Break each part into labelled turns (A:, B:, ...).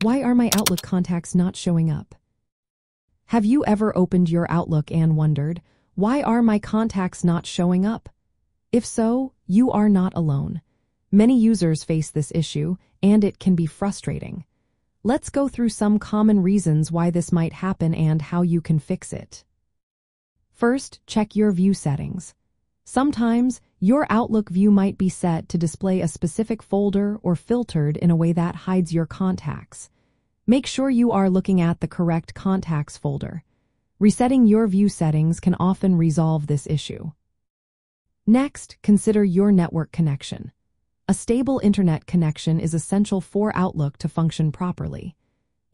A: Why are my Outlook contacts not showing up? Have you ever opened your Outlook and wondered, why are my contacts not showing up? If so, you are not alone. Many users face this issue, and it can be frustrating. Let's go through some common reasons why this might happen and how you can fix it. First, check your view settings. Sometimes, your Outlook view might be set to display a specific folder or filtered in a way that hides your contacts. Make sure you are looking at the correct contacts folder. Resetting your view settings can often resolve this issue. Next, consider your network connection. A stable internet connection is essential for Outlook to function properly.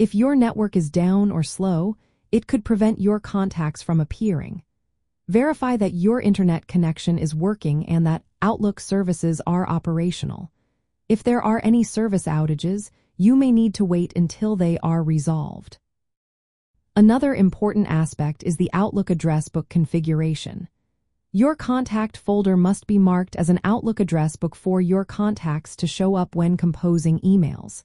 A: If your network is down or slow, it could prevent your contacts from appearing. Verify that your internet connection is working and that Outlook services are operational. If there are any service outages, you may need to wait until they are resolved. Another important aspect is the Outlook address book configuration. Your contact folder must be marked as an Outlook address book for your contacts to show up when composing emails.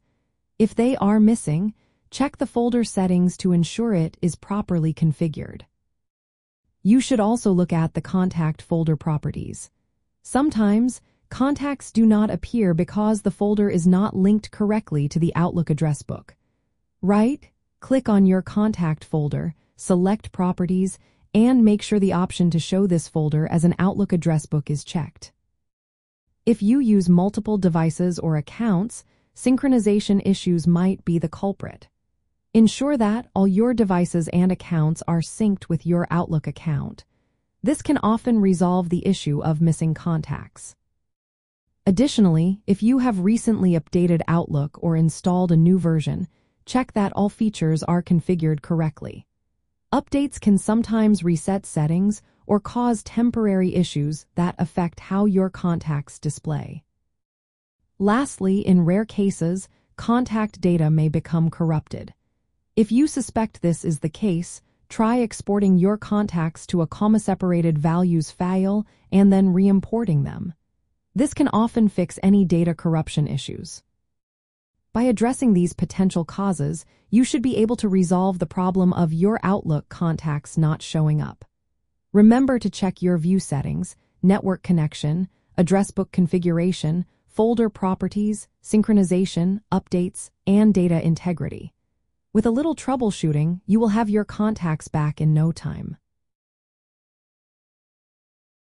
A: If they are missing, check the folder settings to ensure it is properly configured. You should also look at the contact folder properties. Sometimes, contacts do not appear because the folder is not linked correctly to the Outlook address book. Right? Click on your contact folder, select Properties, and make sure the option to show this folder as an Outlook address book is checked. If you use multiple devices or accounts, synchronization issues might be the culprit. Ensure that all your devices and accounts are synced with your Outlook account. This can often resolve the issue of missing contacts. Additionally, if you have recently updated Outlook or installed a new version, check that all features are configured correctly. Updates can sometimes reset settings or cause temporary issues that affect how your contacts display. Lastly, in rare cases, contact data may become corrupted. If you suspect this is the case, try exporting your contacts to a comma-separated values file and then re-importing them. This can often fix any data corruption issues. By addressing these potential causes, you should be able to resolve the problem of your Outlook contacts not showing up. Remember to check your view settings, network connection, address book configuration, folder properties, synchronization, updates, and data integrity. With a little troubleshooting, you will have your contacts back in no time.